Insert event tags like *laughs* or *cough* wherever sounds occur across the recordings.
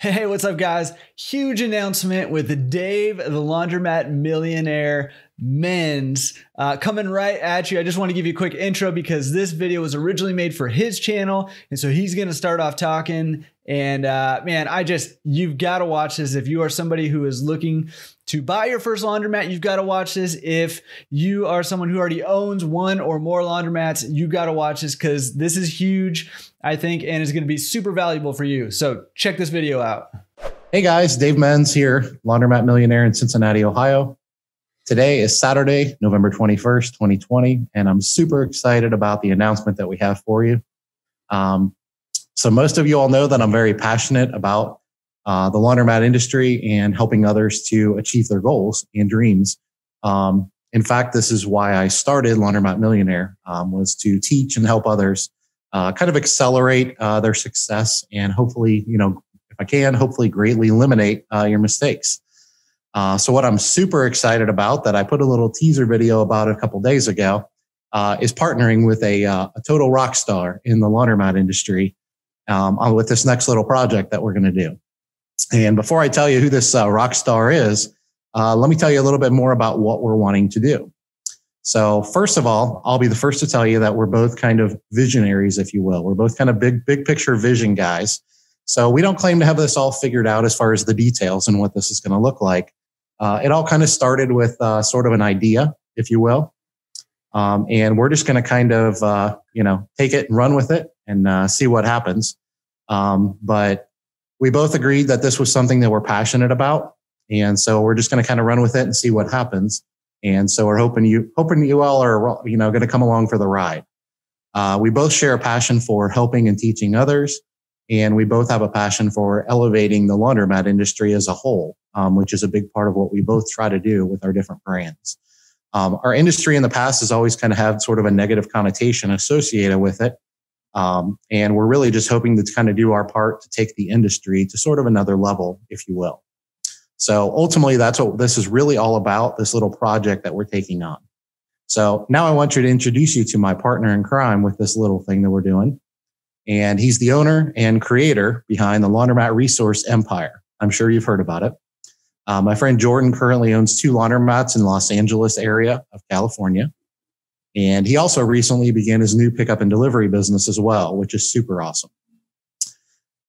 Hey, what's up, guys? Huge announcement with Dave, the laundromat millionaire Menz uh, coming right at you. I just want to give you a quick intro because this video was originally made for his channel. And so he's going to start off talking. And uh, man, I just, you've got to watch this. If you are somebody who is looking to buy your first laundromat, you've got to watch this. If you are someone who already owns one or more laundromats, you got to watch this because this is huge, I think, and is going to be super valuable for you. So check this video out. Hey guys, Dave Menz here, laundromat millionaire in Cincinnati, Ohio. Today is Saturday, November 21st, 2020, and I'm super excited about the announcement that we have for you. Um, so, most of you all know that I'm very passionate about uh, the laundromat industry and helping others to achieve their goals and dreams. Um, in fact, this is why I started Laundromat Millionaire, um, was to teach and help others uh, kind of accelerate uh, their success and hopefully, you know, if I can, hopefully greatly eliminate uh, your mistakes. Uh, so what I'm super excited about that I put a little teaser video about a couple days ago uh, is partnering with a, uh, a total rock star in the laundromat industry um, with this next little project that we're going to do. And before I tell you who this rock star is, uh, let me tell you a little bit more about what we're wanting to do. So first of all, I'll be the first to tell you that we're both kind of visionaries, if you will. We're both kind of big, big picture vision guys. So we don't claim to have this all figured out as far as the details and what this is going to look like. Uh, it all kind of started with uh, sort of an idea, if you will. Um, and we're just going to kind of, uh, you know, take it and run with it and uh, see what happens. Um, but we both agreed that this was something that we're passionate about. And so we're just going to kind of run with it and see what happens. And so we're hoping you, hoping you all are, you know, going to come along for the ride. Uh, we both share a passion for helping and teaching others. And we both have a passion for elevating the laundromat industry as a whole, um, which is a big part of what we both try to do with our different brands. Um, our industry in the past has always kind of had sort of a negative connotation associated with it. Um, and we're really just hoping to kind of do our part to take the industry to sort of another level, if you will. So ultimately, that's what this is really all about this little project that we're taking on. So now I want you to introduce you to my partner in crime with this little thing that we're doing. And he's the owner and creator behind the Laundromat Resource Empire. I'm sure you've heard about it. Uh, my friend Jordan currently owns two laundromats in Los Angeles area of California. And he also recently began his new pickup and delivery business as well, which is super awesome.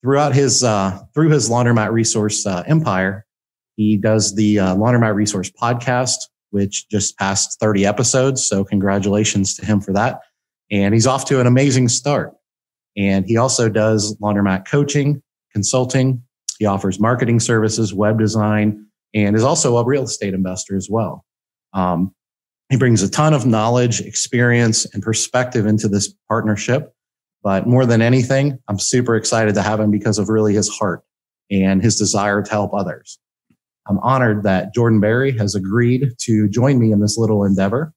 Throughout his, uh, through his laundromat resource uh, empire, he does the uh, laundromat resource podcast, which just passed 30 episodes. So congratulations to him for that. And he's off to an amazing start. And he also does laundromat coaching, consulting. He offers marketing services, web design, and is also a real estate investor as well. Um, he brings a ton of knowledge, experience, and perspective into this partnership. But more than anything, I'm super excited to have him because of really his heart and his desire to help others. I'm honored that Jordan Berry has agreed to join me in this little endeavor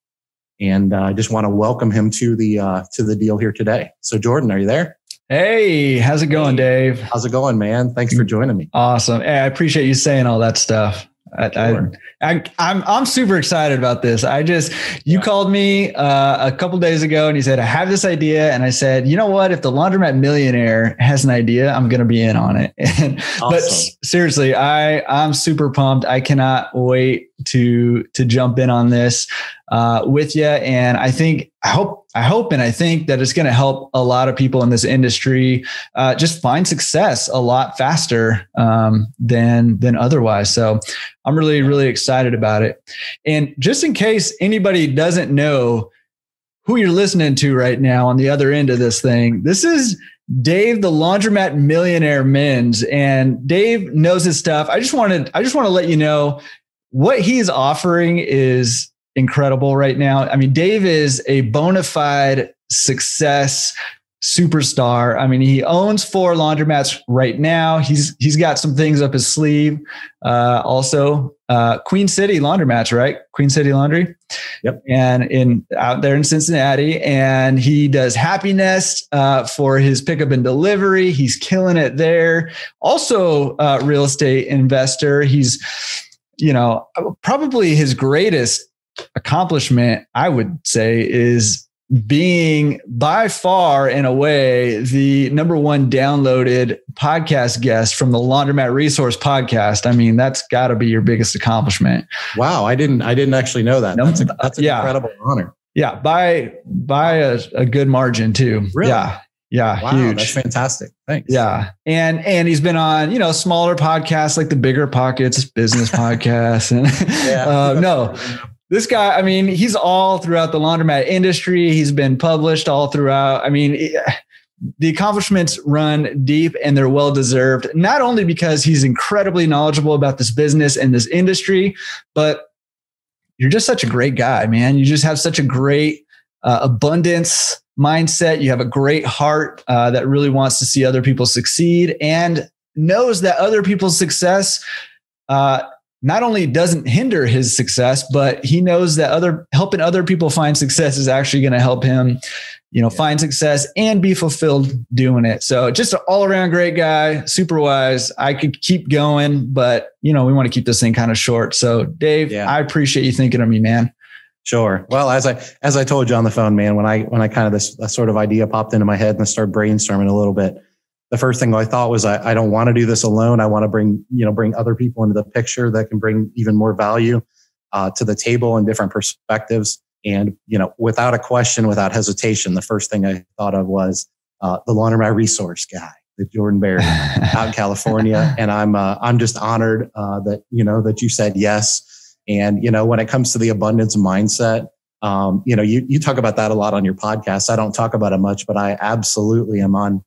and uh, I just want to welcome him to the uh, to the deal here today. So, Jordan, are you there? Hey, how's it going, Dave? How's it going, man? Thanks for joining me. Awesome. Hey, I appreciate you saying all that stuff. I. I, I'm, I'm super excited about this. I just you yeah. called me uh, a couple days ago and you said I have this idea, and I said, you know what? If the laundromat millionaire has an idea, I'm going to be in on it. *laughs* And, awesome. But seriously, I I'm super pumped. I cannot wait to to jump in on this uh, with you. And I think I hope I hope and I think that it's going to help a lot of people in this industry uh, just find success a lot faster um, than than otherwise. So I'm really really excited about it. And just in case anybody doesn't know who you're listening to right now on the other end of this thing, this is Dave, the laundromat millionaire Menz, and Dave knows his stuff. I just wanted, I just want to let you know what he's offering is incredible right now. I mean, Dave is a bona fide success superstar. I mean, he owns four laundromats right now. He's he's got some things up his sleeve. Uh, also, uh, Queen City laundromats, right? Queen City Laundry. Yep. And in out there in Cincinnati, and he does Happy Nest uh, for his pickup and delivery. He's killing it there. Also, uh, real estate investor. He's you know probably his greatest accomplishment, I would say, is being by far in a way the number one downloaded podcast guest from the laundromat resource podcast. I mean that's got to be your biggest accomplishment. Wow i didn't i didn't actually know that. That's, a, that's an yeah. incredible honor. Yeah by by a, a good margin too. Really? yeah yeah, wow, huge. That's fantastic. Thanks. Yeah, and and he's been on you know smaller podcasts like the BiggerPockets Business *laughs* Podcast, and yeah. uh, no, this guy. I mean, he's all throughout the laundromat industry. He's been published all throughout. I mean. It, the accomplishments run deep and they're well deserved, not only because he's incredibly knowledgeable about this business and this industry, but you're just such a great guy, man. You just have such a great uh, abundance mindset. You have a great heart uh, that really wants to see other people succeed and knows that other people's success uh, not only doesn't hinder his success, but he knows that other helping other people find success is actually going to help him, you know, yeah. find success and be fulfilled doing it. So just an all around great guy, super wise. I could keep going, but you know, we want to keep this thing kind of short. So Dave, yeah. I appreciate you thinking of me, man. Sure. Well, as I as I told you on the phone, man, when I when I kind of this sort of idea popped into my head and I started brainstorming a little bit, the first thing I thought was I, I don't want to do this alone. I want to bring you know bring other people into the picture that can bring even more value uh, to the table and different perspectives. And you know, without a question, without hesitation, the first thing I thought of was uh, the laundromat resource guy, the Jordan Berry *laughs* out in California. And I'm uh, I'm just honored uh, that you know that you said yes and, you know, when it comes to the abundance mindset, um, you know, you, you talk about that a lot on your podcast. I don't talk about it much, but I absolutely am on,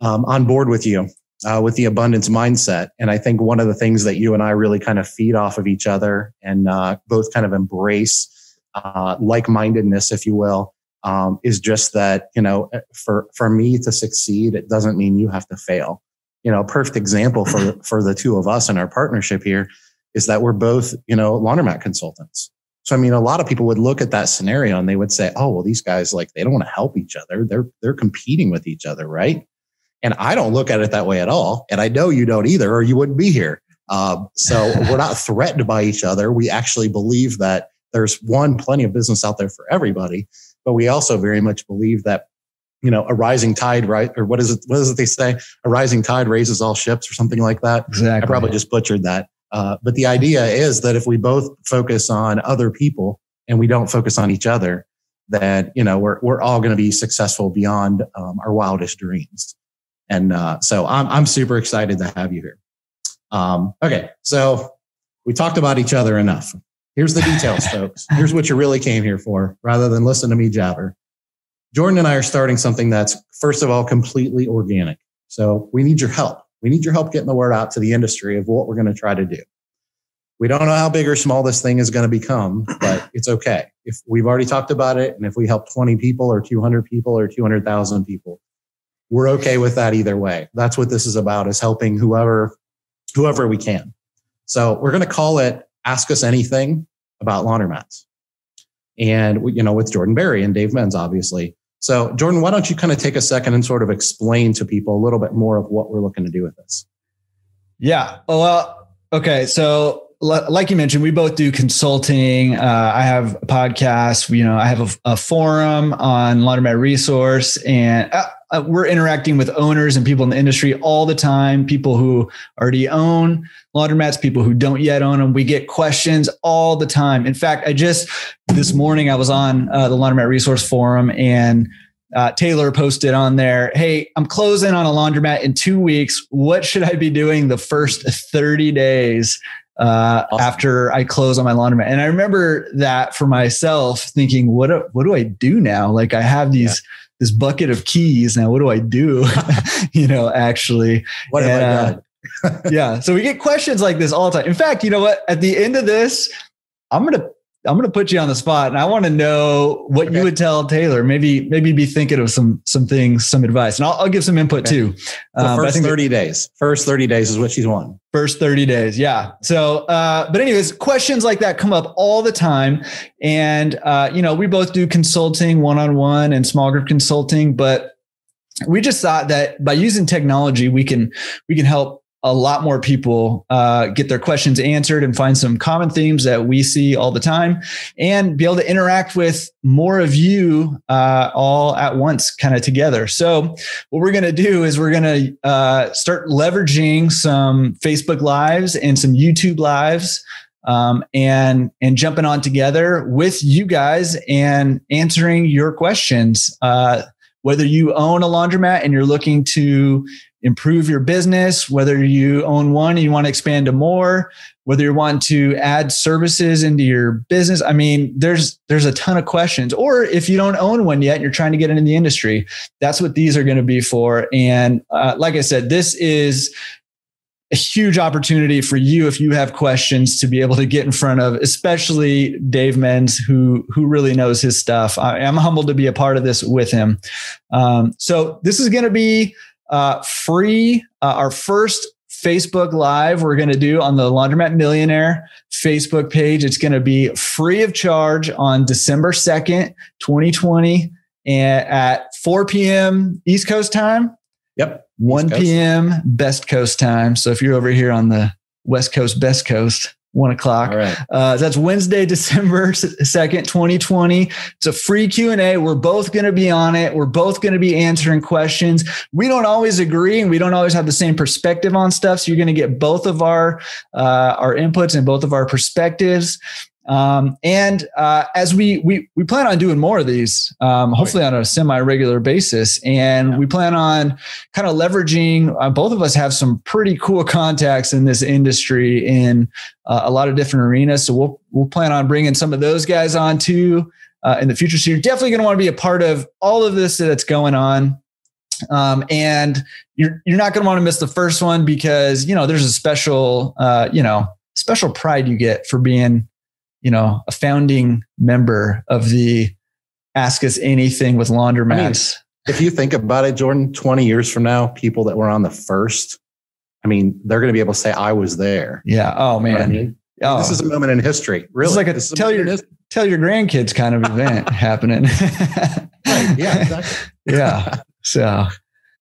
um, on board with you, uh, with the abundance mindset. And I think one of the things that you and I really kind of feed off of each other and, uh, both kind of embrace, uh, like-mindedness, if you will, um, is just that, you know, for, for me to succeed, it doesn't mean you have to fail. You know, a perfect example for, for the two of us in our partnership here is that we're both, you know, laundromat consultants. So, I mean, a lot of people would look at that scenario and they would say, oh, well, these guys, like, they don't want to help each other. They're, they're competing with each other, right? And I don't look at it that way at all. And I know you don't either, or you wouldn't be here. Uh, so *laughs* we're not threatened by each other. We actually believe that there's one, plenty of business out there for everybody. But we also very much believe that, you know, a rising tide, right? Or what is it? What is it they say? A rising tide raises all ships or something like that. Exactly. I probably just butchered that. Uh, but the idea is that if we both focus on other people and we don't focus on each other, that you know we're we're all going to be successful beyond um, our wildest dreams. And uh, so I'm I'm super excited to have you here. Um, okay, so we talked about each other enough. Here's the details, *laughs* folks. Here's what you really came here for, rather than listen to me jabber. Jordan and I are starting something that's first of all completely organic. So we need your help. We need your help getting the word out to the industry of what we're going to try to do. We don't know how big or small this thing is going to become, but *clears throat* it's okay. If we've already talked about it, and if we help 20 people or 200 people or 200,000 people, we're okay with that either way. That's what this is about is helping whoever, whoever we can. So we're going to call it Ask Us Anything about laundromats. And, you know, with Jordan Berry and Dave Menz, obviously. So, Jordan, why don't you kind of take a second and sort of explain to people a little bit more of what we're looking to do with this? Yeah. Well, okay. So, like you mentioned, we both do consulting. Uh, I have a podcast. You know, I have a, a forum on Laundromat Resource, and uh, uh, we're interacting with owners and people in the industry all the time. People who already own laundromats, people who don't yet own them. We get questions all the time. In fact, I just this morning I was on uh, the Laundromat Resource Forum and. Uh, Taylor posted on there, Hey, I'm closing on a laundromat in two weeks. What should I be doing the first 30 days? uh, awesome. after I close on my laundromat. And I remember that for myself thinking, what, what do I do now? Like I have these, yeah. This bucket of keys. Now, what do I do? *laughs* *laughs* you know, actually, what and, have I done? uh, *laughs* yeah. So we get questions like this all the time. In fact, you know what? At the end of this, I'm going to I'm going to put you on the spot, and I want to know what okay. you would tell Taylor. Maybe, maybe be thinking of some some things, some advice, and I'll, I'll give some input okay. too. Um, first thirty days. First thirty days is what she's wanting. First thirty days, yeah. So, uh, but anyways, questions like that come up all the time, and uh, you know, we both do consulting, one on one, and small group consulting, but we just thought that by using technology, we can we can help a lot more people uh, get their questions answered and find some common themes that we see all the time and be able to interact with more of you uh, all at once kind of together. So what we're going to do is we're going to uh, start leveraging some facebook lives and some youtube lives um, and and jumping on together with you guys and answering your questions. Uh, whether you own a laundromat and you're looking to improve your business, whether you own one and you want to expand to more, whether you want to add services into your business. I mean, there's there's a ton of questions. Or if you don't own one yet and you're trying to get into the industry, that's what these are going to be for. And uh, like I said, this is a huge opportunity for you if you have questions to be able to get in front of, especially Dave Menz, who who really knows his stuff. I, am humbled to be a part of this with him. Um, so this is going to be uh, free. Uh, our first Facebook Live we're going to do on the Laundromat Millionaire Facebook page. It's going to be free of charge on December 2nd, 2020, and at 4 p.m. East Coast time. Yep. 1 p.m. Best Coast time. So if you're over here on the West Coast, Best Coast, one o'clock. All right. Uh, that's Wednesday, *laughs* December second, twenty twenty. It's a free Q and A. We're both going to be on it. We're both going to be answering questions. We don't always agree, and we don't always have the same perspective on stuff. So you're going to get both of our uh, our inputs and both of our perspectives. Um, and uh, as we we we plan on doing more of these, um, hopefully on a semi-regular basis, and yeah. we plan on kind of leveraging. Uh, both of us have some pretty cool contacts in this industry in uh, a lot of different arenas, so we'll we'll plan on bringing some of those guys on too uh, in the future. So you're definitely going to want to be a part of all of this that's going on. Um, and you're you're not going to want to miss the first one because you know there's a special uh, you know special pride you get for being you know, a founding member of the Ask Us Anything with laundromats. I mean, if you think about it, Jordan, 20 years from now, people that were on the first, I mean, they're going to be able to say, I was there. Yeah. Oh, man. You know I mean? oh. This is a moment in history. Really. It's like a, a tell your, tell your grandkids kind of event *laughs* happening. right. Yeah. Exactly. *laughs* yeah. So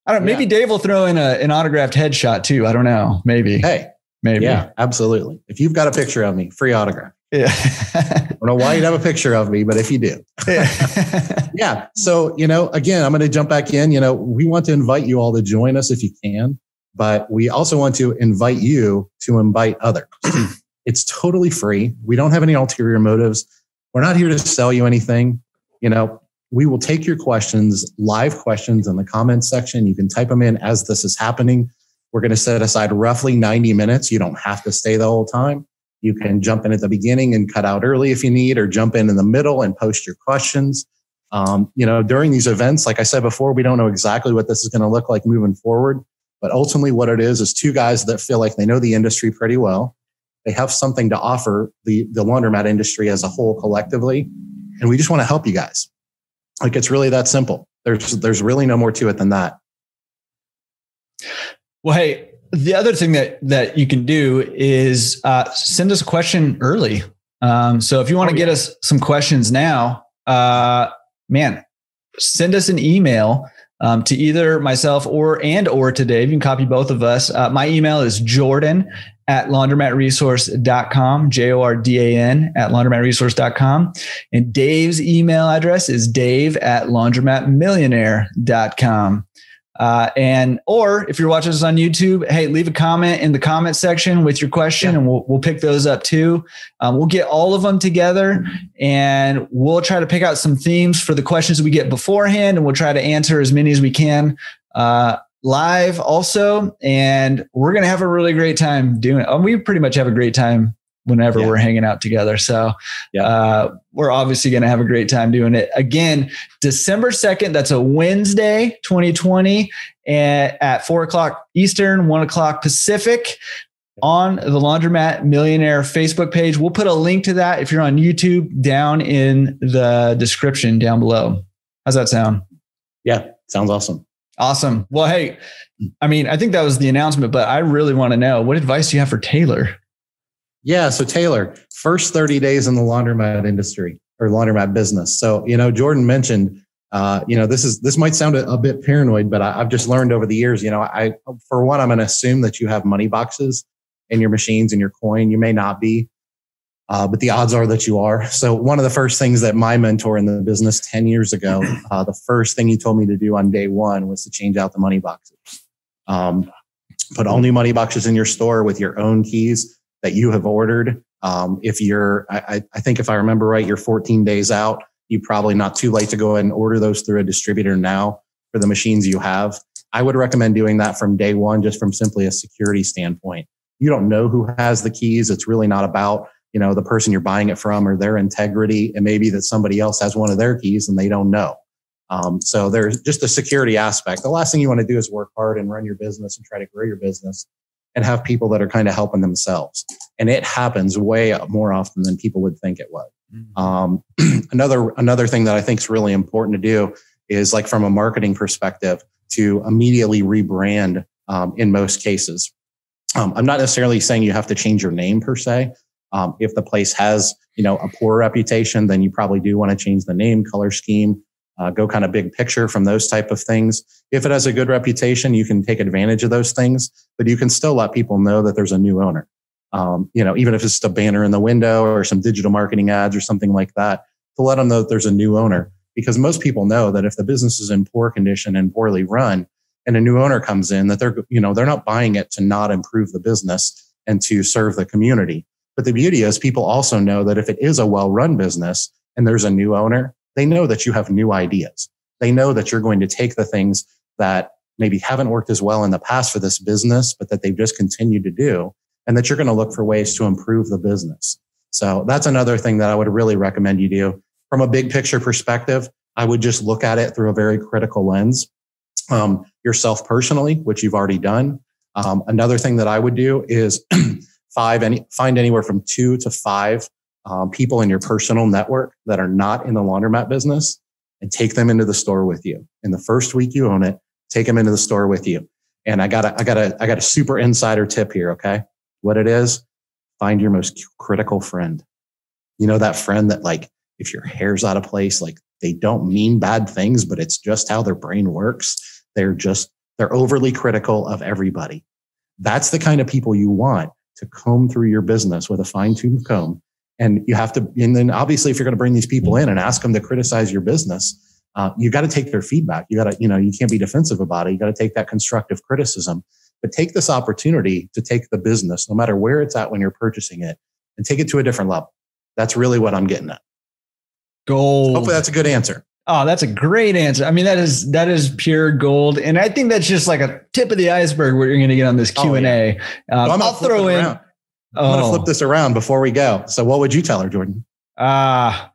I don't know. Maybe yeah. Dave will throw in a, an autographed headshot too. I don't know. Maybe. Hey, maybe. Yeah, absolutely. If you've got a picture of me, free autograph. Yeah. I don't know why you'd have a picture of me, but if you do. Yeah. *laughs* yeah. So, you know, again, I'm going to jump back in. You know, we want to invite you all to join us if you can, but we also want to invite you to invite others. *clears throat* it's totally free. We don't have any ulterior motives. We're not here to sell you anything. You know, we will take your questions, live questions in the comments section. You can type them in as this is happening. We're going to set aside roughly 90 minutes. You don't have to stay the whole time. You can jump in at the beginning and cut out early if you need, or jump in in the middle and post your questions. Um, you know, during these events, like I said before, we don't know exactly what this is going to look like moving forward. But ultimately, what it is is two guys that feel like they know the industry pretty well. They have something to offer the, the laundromat industry as a whole collectively. And we just want to help you guys. Like it's really that simple. There's, there's really no more to it than that. Well, hey, the other thing that that you can do is uh, send us a question early. Um, so if you want to oh, get us some questions now, uh, man, send us an email um, to either myself or and or to Dave. You can copy both of us. Uh, my email is Jordan at laundromatresource.com, J-O-R-D-A-N at laundromatresource.com. And Dave's email address is dave at laundromatmillionaire.com. Uh, and or if you're watching this on YouTube, hey, leave a comment in the comment section with your question, yeah. and we'll we'll pick those up too. Um, we'll get all of them together, and we'll try to pick out some themes for the questions we get beforehand, and we'll try to answer as many as we can uh, live also. And we're gonna have a really great time doing it. we pretty much have a great time whenever yeah. we're hanging out together. So yeah. uh, we're obviously going to have a great time doing it. Again, December 2nd, that's a Wednesday, 2020, at, at four o'clock Eastern, one o'clock Pacific on the Laundromat Millionaire Facebook page. We'll put a link to that if you're on YouTube down in the description down below. How's that sound? Yeah, sounds awesome. Awesome. Well, hey, I mean, I think that was the announcement, but I really want to know what advice do you have for Taylor? Yeah. So Taylor, first 30 days in the laundromat industry or laundromat business. So, you know, Jordan mentioned uh, you know, this is this might sound a, a bit paranoid, but I, have just learned over the years. You know, I for one, I'm going to assume that you have money boxes in your machines and your coin. You may not be, uh, but the odds are that you are. So one of the first things that my mentor in the business 10 years ago, *clears throat* uh, the first thing he told me to do on day one was to change out the money boxes. Um, put all new money boxes in your store with your own keys that you have ordered. Um, if you're, I, I think if I remember right, you're 14 days out You're probably not too late to go ahead and order those through a distributor now for the machines you have. I would recommend doing that from day one, just from simply a security standpoint. You don't know who has the keys. It's really not about, you know, the person you're buying it from or their integrity. It may be that somebody else has one of their keys and they don't know. Um, so there's just a security aspect. The last thing you want to do is work hard and run your business and try to grow your business and have people that are kind of helping themselves. And it happens way more often than people would think it would. Mm-hmm. Um, *clears throat* another another thing that I think is really important to do is like from a marketing perspective to immediately rebrand um, in most cases. Um, I'm not necessarily saying you have to change your name per se. Um, if the place has you know a poor reputation, then you probably do want to change the name, color scheme, uh, go kind of big picture from those type of things. If it has a good reputation, you can take advantage of those things, but you can still let people know that there's a new owner um, you know, even if it's just a banner in the window or some digital marketing ads or something like that, to let them know that there's a new owner. Because most people know that if the business is in poor condition and poorly run, and a new owner comes in, that they're you know they're not buying it to not improve the business and to serve the community. But the beauty is, people also know that if it is a well-run business and there's a new owner, they know that you have new ideas. They know that you're going to take the things that maybe haven't worked as well in the past for this business, but that they've just continued to do and that you're going to look for ways to improve the business. So that's another thing that I would really recommend you do. From a big picture perspective, I would just look at it through a very critical lens. Um, yourself personally, which you've already done. Um, another thing that I would do is *clears throat* five any find anywhere from two to five um, people in your personal network that are not in the laundromat business and take them into the store with you. In the first week you own it, take them into the store with you. And I got a, I got a, I got a super insider tip here. Okay what it is, find your most critical friend. You know, that friend that like, if your hair's out of place, like they don't mean bad things, but it's just how their brain works. They're just, they're overly critical of everybody. That's the kind of people you want to comb through your business with a fine tuned comb. And you have to, and then obviously, if you're going to bring these people in and ask them to criticize your business, uh, you got to take their feedback. You got to, you know, you can't be defensive about it. You got to take that constructive criticism but take this opportunity to take the business, no matter where it's at when you're purchasing it, and take it to a different level. That's really what I'm getting at. Gold. Hopefully that's a good answer. Oh, that's a great answer. I mean, that is that is pure gold, and I think that's just like a tip of the iceberg. What you're going to get on this Q and A. Um, well, I'll throw in. Around. I'm oh. going to flip this around before we go. So, what would you tell her, Jordan? Ah,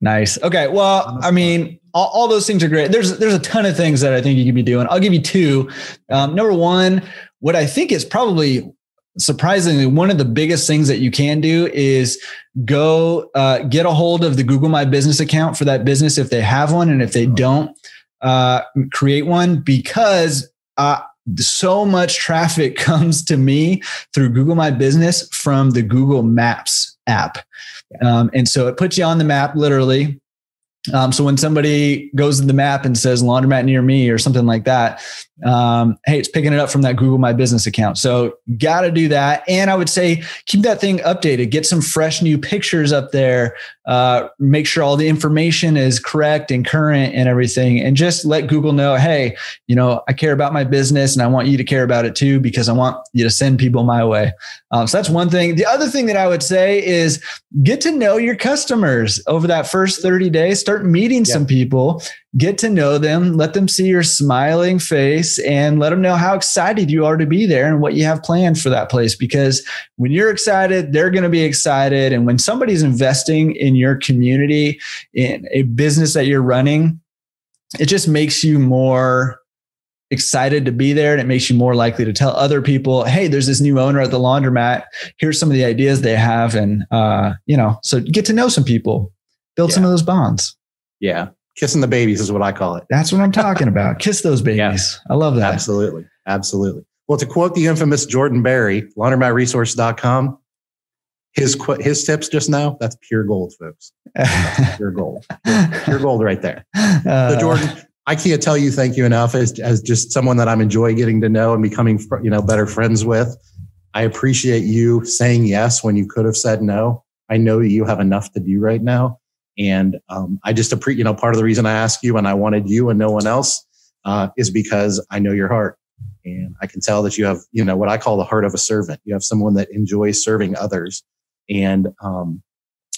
nice. Okay. Well, I mean, all, all, those things are great. There's there's a ton of things that I think you could be doing. I'll give you two. Um, number one, what I think is probably surprisingly one of the biggest things that you can do is go uh, get a hold of the Google My Business account for that business if they have one, and if they don't, uh, create one because. Uh, so much traffic *laughs* comes to me through Google My Business from the Google Maps app. Um, and so it puts you on the map literally um, so when somebody goes to the map and says laundromat near me or something like that, um, hey, it's picking it up from that Google My Business account. So got to do that. And I would say keep that thing updated. Get some fresh new pictures up there. Uh, make sure all the information is correct and current and everything. And just let Google know, hey, you know, I care about my business and I want you to care about it too because I want you to send people my way. Um, so that's one thing. The other thing that I would say is get to know your customers over that first 30 days. Start meeting some people get to know them, let them see your smiling face, and let them know how excited you are to be there and what you have planned for that place. Because when you're excited, they're going to be excited. And when somebody's investing in your community, in a business that you're running, it just makes you more excited to be there and it makes you more likely to tell other people hey there's this new owner at the laundromat here's some of the ideas they have and uh, you know so get to know some people build yeah. some of those bonds yeah Kissing the babies is what I call it. That's what I'm talking about. Kiss those babies. Yeah. I love that. Absolutely. Absolutely. Well, to quote the infamous Jordan Berry, laundromatresource.com, his his tips just now, that's pure gold, folks. That's pure gold. Pure, *laughs* pure, gold right there. Uh, so Jordan, I can't tell you thank you enough as, as just someone that I'm enjoy getting to know and becoming you know better friends with. I appreciate you saying yes when you could have said no. I know you have enough to do right now. And um, I just appreciate, you know, part of the reason I asked you and I wanted you and no one else uh, is because I know your heart. And I can tell that you have, you know, what I call the heart of a servant. You have someone that enjoys serving others. And, um,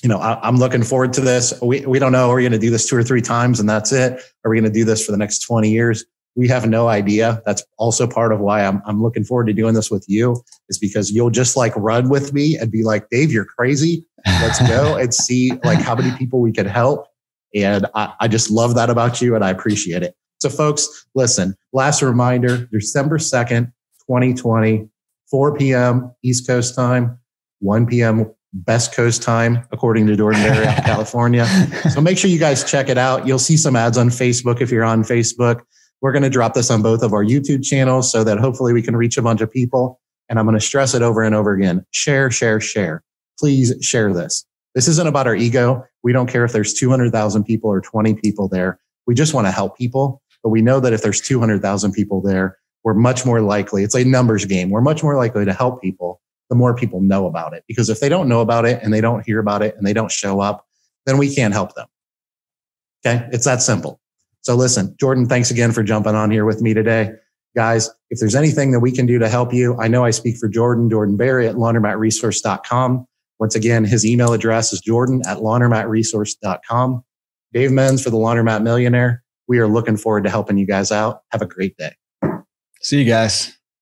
you know, I, am looking forward to this. We, we don't know, are we going to do this two or three times and that's it? Are we going to do this for the next 20 years? We have no idea. That's also part of why I'm, I'm looking forward to doing this with you is because you'll just like run with me and be like, Dave, you're crazy. Let's go *laughs* and see like how many people we can help. And I, I just love that about you and I appreciate it. So, folks, listen, last reminder December 2nd, 2020, 4 p.m. East Coast time, 1 p.m. Best Coast time, according to Jordan Berry *laughs* California. So make sure you guys check it out. You'll see some ads on Facebook if you're on Facebook. We're going to drop this on both of our YouTube channels so that hopefully we can reach a bunch of people. And I'm going to stress it over and over again. Share, share, share. Please share this. This isn't about our ego. We don't care if there's 200,000 people or 20 people there. We just want to help people. But we know that if there's 200,000 people there, we're much more likely, it's a numbers game. We're much more likely to help people the more people know about it. Because if they don't know about it and they don't hear about it and they don't show up, then we can't help them. Okay. It's that simple. So listen, Jordan, thanks again for jumping on here with me today. Guys, if there's anything that we can do to help you, I know I speak for Jordan, Jordan Berry at laundromatresource.com. Once again, his email address is jordan at laundromatresource.com. Dave Menz for the Laundromat Millionaire we are looking forward to helping you guys out. Have a great day. See you guys.